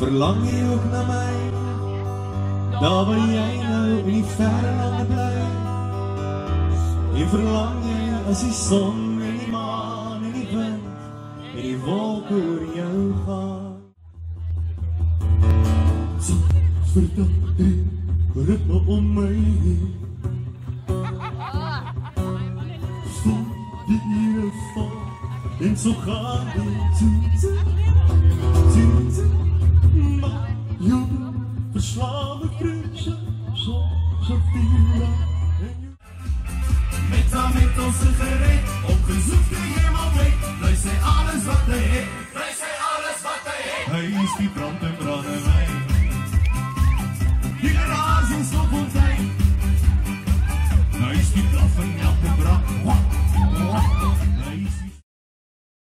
Verlang jy ook na my? Daar waar jy nou in die verre lande bly. En verlang jy as die son en die maan en die wind en die wolke oor jou gaan. So vertel drie ritme om my heen. Voel die ure val en so gaan dit toe. Toe, Slaande prinsen, ze vielen. Met dan met onze gereed, op gezoek die helemaal breed. Wij zijn alles wat hij heeft, wij zijn alles wat hij heeft. Hij is die brand en brand.